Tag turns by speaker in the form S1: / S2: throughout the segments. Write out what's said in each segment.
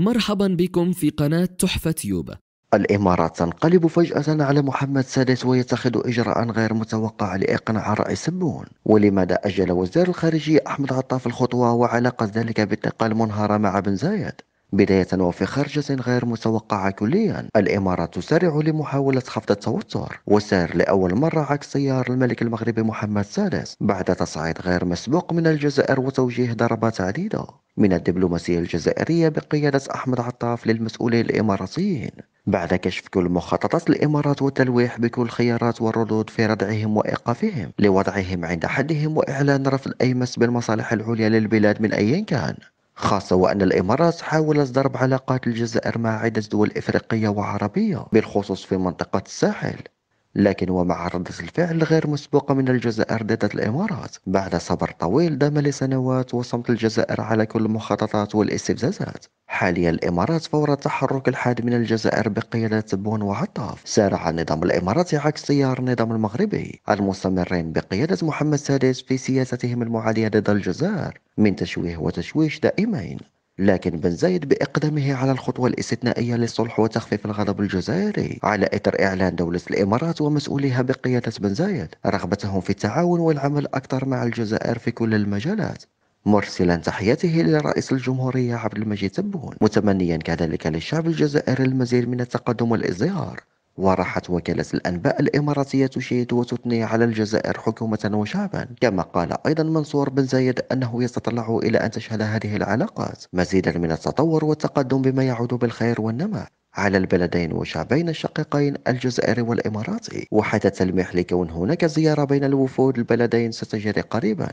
S1: مرحبا بكم في قناة تحفة تيوب
S2: الإمارات تنقلب فجأة على محمد السادس ويتخذ إجراء غير متوقع لإقناع الرئيس تبون ولماذا أجل وزير الخارجية أحمد عطاف الخطوة وعلاقة ذلك بانتقال منهرة مع بن زايد؟ بداية وفي خرجة غير متوقعة كليا الإمارات تسارع لمحاولة خفض التوتر وسار لأول مرة عكس تيار الملك المغربي محمد السادس بعد تصعيد غير مسبوق من الجزائر وتوجيه ضربات عديدة. من الدبلوماسية الجزائرية بقيادة أحمد عطاف للمسؤولين الإماراتيين. بعد كشف كل مخططات الإمارات والتلويح بكل خيارات والردود في ردعهم وإيقافهم لوضعهم عند حدهم وإعلان رفض أي مس بالمصالح العليا للبلاد من أي كان. خاصة وأن الإمارات حاولت ضرب علاقات الجزائر مع عدة دول إفريقية وعربية بالخصوص في منطقة الساحل. لكن ومع ردة الفعل غير مسبوقة من الجزائر ضد الإمارات بعد صبر طويل دام لسنوات وصمت الجزائر على كل المخططات والاستفزازات. حاليا الإمارات فور التحرك الحاد من الجزائر بقيادة تبون وعطاف سارع النظام الإماراتي عكس تيار النظام المغربي. المستمرين بقيادة محمد السادس في سياستهم المعادية ضد الجزائر من تشويه وتشويش دائمين. لكن بن زايد بإقدامه على الخطوة الاستثنائية للصلح وتخفيف الغضب الجزائري على إثر إعلان دولة الإمارات ومسؤوليها بقيادة بن زايد رغبتهم في التعاون والعمل أكثر مع الجزائر في كل المجالات. مرسلا تحياته لرئيس الجمهورية عبد المجيد تبون متمنيا كذلك للشعب الجزائري المزيد من التقدم والازدهار. وراحت وكالة الأنباء الإماراتية تشيد وتثني على الجزائر حكومة وشعبا. كما قال أيضا منصور بن زايد أنه يتطلع إلى أن تشهد هذه العلاقات. مزيدا من التطور والتقدم بما يعود بالخير والنماء على البلدين وشعبين الشقيقين الجزائري والإماراتي وحتى تلميح لكون هناك زيارة بين الوفود البلدين ستجري قريبا.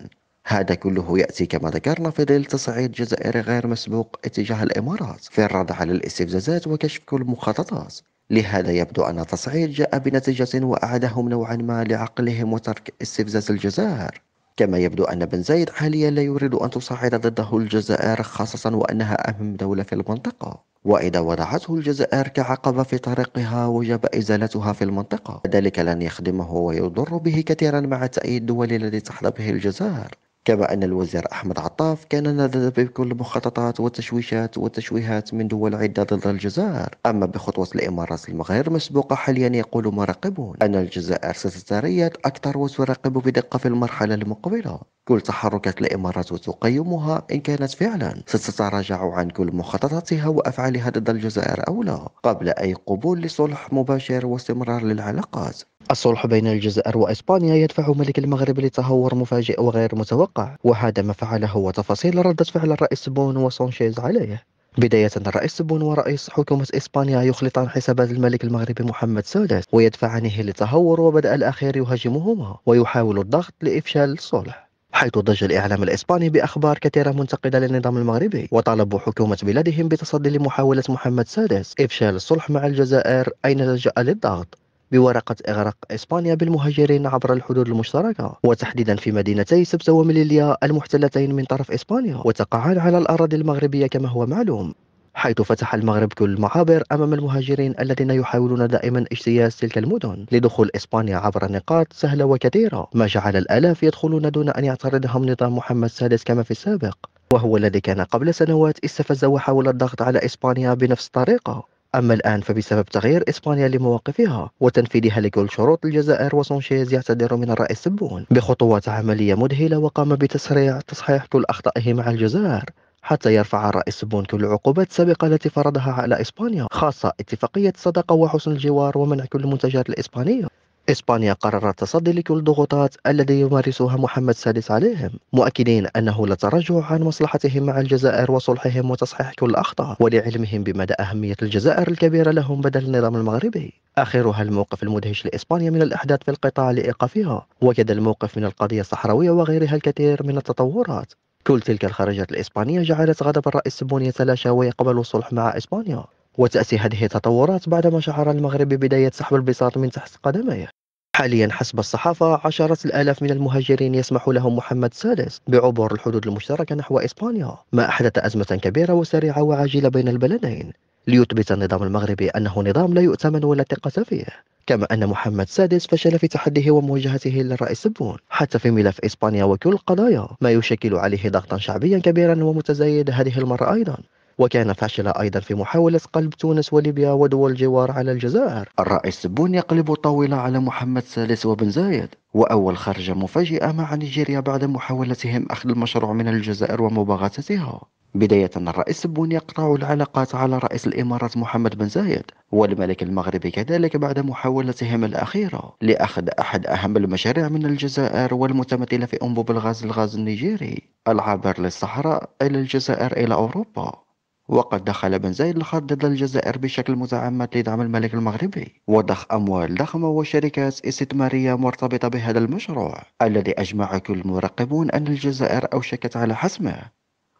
S2: هذا كله يأتي كما ذكرنا في ظل تصعيد جزائري غير مسبوق اتجاه الإمارات. في الرد على الاستفزازات وكشف كل المخططات. لهذا يبدو أن التصعيد جاء بنتيجة وأعدهم نوعا ما لعقلهم وترك استفزاز الجزائر. كما يبدو أن بن زايد حاليا لا يريد أن تصعد ضده الجزائر خاصة وأنها أهم دولة في المنطقة. وإذا وضعته الجزائر كعقبة في طريقها وجب إزالتها في المنطقة. ذلك لن يخدمه ويضر به كثيرا مع تأييد الدول الذي تحظى به الجزائر. كما أن الوزير أحمد عطاف كان نادى بكل المخططات والتشويشات والتشويهات من دول عدة ضد الجزائر. أما بخطوة الإمارات الغير مسبوقة حاليا يقول مراقبون أن الجزائر ستتريد أكثر وتراقب بدقة في المرحلة المقبلة. كل تحركات الإمارات وتقيمها إن كانت فعلا ستتراجع عن كل مخططاتها وأفعالها ضد الجزائر أو لا قبل أي قبول لصلح مباشر واستمرار للعلاقات. الصلح بين الجزائر وإسبانيا يدفع ملك المغرب لتهور مفاجئ وغير متوقع وهذا ما فعله وتفاصيل ردة فعل الرئيس تبون وسانشيز عليه. بداية الرئيس تبون ورئيس حكومة إسبانيا يخلطان حسابات الملك المغربي محمد السادس ويدفعانه للتهور وبدأ الأخير يهاجمهما ويحاول الضغط لإفشال الصلح حيث ضج الإعلام الإسباني بأخبار كثيرة منتقدة للنظام المغربي وطالبوا حكومة بلادهم بتصدي لمحاولة محمد السادس إفشال الصلح مع الجزائر أين لجأ للضغط؟ بورقة إغراق إسبانيا بالمهاجرين عبر الحدود المشتركة وتحديدا في مدينتي سبسة ومليليا المحتلتين من طرف إسبانيا وتقعان على الأراضي المغربية كما هو معلوم. حيث فتح المغرب كل المعابر أمام المهاجرين الذين يحاولون دائما اجتياز تلك المدن. لدخول إسبانيا عبر نقاط سهلة وكثيرة ما جعل الآلاف يدخلون دون أن يعترضهم نظام محمد السادس كما في السابق. وهو الذي كان قبل سنوات استفز وحاول الضغط على إسبانيا بنفس الطريقة أما الآن فبسبب تغيير إسبانيا لمواقفها وتنفيذها لكل شروط الجزائر وسانشيز يعتذر من الرئيس سبون بخطوات عملية مذهلة وقام بتسريع تصحيح كل أخطائه مع الجزائر حتى يرفع الرئيس سبون كل العقوبات السابقة التي فرضها على إسبانيا خاصة اتفاقية الصداقة وحسن الجوار ومنع كل المنتجات الإسبانية. إسبانيا قررت التصدي لكل الضغوطات الذي يمارسها محمد السادس عليهم مؤكدين أنه لا تراجع عن مصلحتهم مع الجزائر وصلحهم وتصحيح كل الأخطاء ولعلمهم بمدى أهمية الجزائر الكبيرة لهم بدل النظام المغربي. آخرها الموقف المدهش لإسبانيا من الأحداث في القطاع لإيقافها. وكذا الموقف من القضية الصحراوية وغيرها الكثير من التطورات. كل تلك الخرجات الإسبانية جعلت غضب الرئيس تبون يتلاشى ويقبل الصلح مع إسبانيا. وتأتي هذه التطورات بعدما شعر المغرب بداية سحب البساط من تحت قدميه. حاليا حسب الصحافة عشرات الآلاف من المهاجرين يسمح لهم محمد السادس بعبور الحدود المشتركة نحو إسبانيا ما أحدث أزمة كبيرة وسريعة وعاجلة بين البلدين. ليثبت النظام المغربي أنه نظام لا يؤتمن ولا ثقة فيه كما أن محمد السادس فشل في تحديه ومواجهته للرئيس تبون. حتى في ملف إسبانيا وكل القضايا ما يشكل عليه ضغطا شعبيا كبيرا ومتزايد هذه المرة أيضا.
S3: وكان فاشل أيضا في محاولة قلب تونس وليبيا ودول الجوار على الجزائر.
S2: الرئيس تبون يقلب طاولة على محمد السادس وبن زايد وأول خرجة مفاجئة مع نيجيريا بعد محاولتهم أخذ المشروع من الجزائر ومباغتتها. بداية الرئيس تبون يقطع العلاقات على رئيس الإمارات محمد بن زايد والملك المغربي كذلك بعد محاولتهم الأخيرة لأخذ أحد أهم المشاريع من الجزائر والمتمثلة في أنبوب الغاز الغاز النيجيري العابر للصحراء إلى الجزائر إلى أوروبا. وقد دخل بن زايد الخط ضد الجزائر بشكل متعمد لدعم الملك المغربي وضخ أموال ضخمة وشركات استثمارية مرتبطة بهذا المشروع الذي أجمع كل المراقبون أن الجزائر أوشكت على حسمه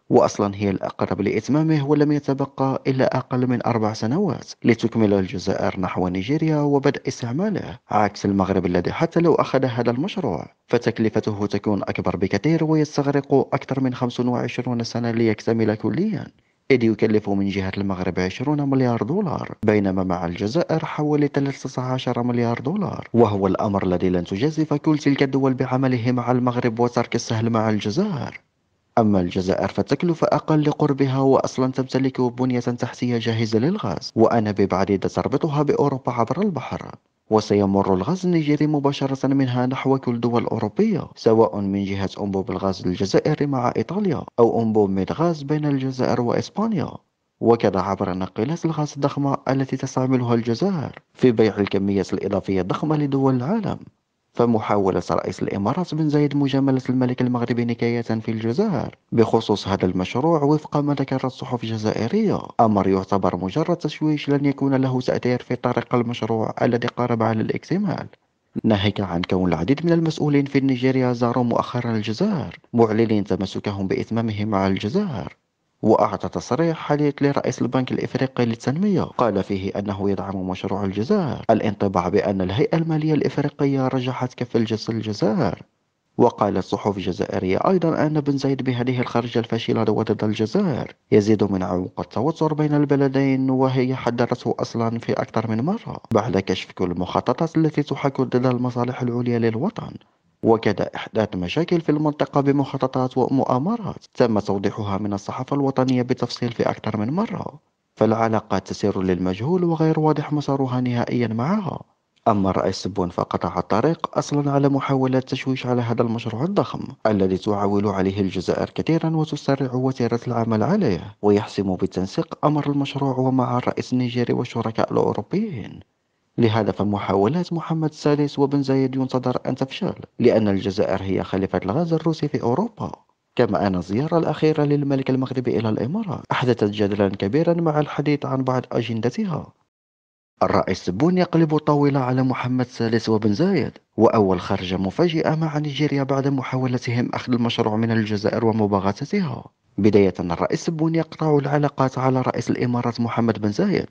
S2: وأصلا هي الأقرب لإتمامه ولم يتبقى إلا أقل من أربع سنوات لتكمل الجزائر نحو نيجيريا وبدء استعماله عكس المغرب الذي حتى لو أخذ هذا المشروع فتكلفته تكون أكبر بكثير ويستغرق أكثر من 25 سنة ليكتمل كليا. إذ يكلف من جهة المغرب 20 مليار دولار بينما مع الجزائر حوالي 13 مليار دولار. وهو الأمر الذي لن تجازف كل تلك الدول بعمله مع المغرب وترك السهل مع الجزائر. أما الجزائر فتكلف أقل لقربها وأصلا تمتلك بنية تحتية جاهزة للغاز وأنابيب بعديدة تربطها بأوروبا عبر البحر. وسيمر الغاز النيجيري مباشرة منها نحو كل دول أوروبية سواء من جهة أنبوب الغاز الجزائري مع إيطاليا أو أنبوب من غاز بين الجزائر وإسبانيا. وكذا عبر ناقلات الغاز الضخمة التي تستعملها الجزائر في بيع الكميات الإضافية الضخمة لدول العالم. فمحاولة رئيس الإمارات بن زايد مجاملة الملك المغربي نكاية في الجزائر بخصوص هذا المشروع وفق ما ذكرت صحف جزائرية أمر يعتبر مجرد تشويش لن يكون له تأثير في طريق المشروع الذي قارب على الاكتمال. ناهيك عن كون العديد من المسؤولين في نيجيريا زاروا مؤخرا الجزائر معلنين تمسكهم بإتمامه مع الجزائر. وأعطى تصريح حديث لرئيس البنك الإفريقي للتنمية. قال فيه أنه يدعم مشروع الجزائر. الانطباع بأن الهيئة المالية الإفريقية رجحت كف الجس الجزائر. وقالت صحف جزائرية أيضا أن بن زايد بهذه الخرجة الفاشلة ضد الجزائر يزيد من عمق التوتر بين البلدين وهي حذرته أصلا في أكثر من مرة. بعد كشف كل المخططات التي تحاك ضد المصالح العليا للوطن وكذا إحداث مشاكل في المنطقة بمخططات ومؤامرات تم توضيحها من الصحافة الوطنية بتفصيل في أكثر من مرة. فالعلاقات تسير للمجهول وغير واضح مسارها نهائيا معها. أما الرئيس سبون فقطع الطريق أصلا على محاولات تشويش على هذا المشروع الضخم الذي تعول عليه الجزائر كثيرا وتسرع وتيرة العمل عليه ويحسم بالتنسيق أمر المشروع ومع الرئيس النيجيري والشركاء الأوروبيين. لهذا فمحاولات محمد السادس وبن زايد ينتظر أن تفشل لأن الجزائر هي خليفة الغاز الروسي في أوروبا. كما أن الزيارة الأخيرة للملك المغربي إلى الإمارات أحدثت جدلا كبيرا مع الحديث عن بعض أجندتها. الرئيس بون يقلب طاولة على محمد السادس وبن زايد وأول خرجة مفاجئة مع نيجيريا بعد محاولتهم أخذ المشروع من الجزائر ومباغتتها. بداية الرئيس بون يقطع العلاقات على رئيس الإمارات محمد بن زايد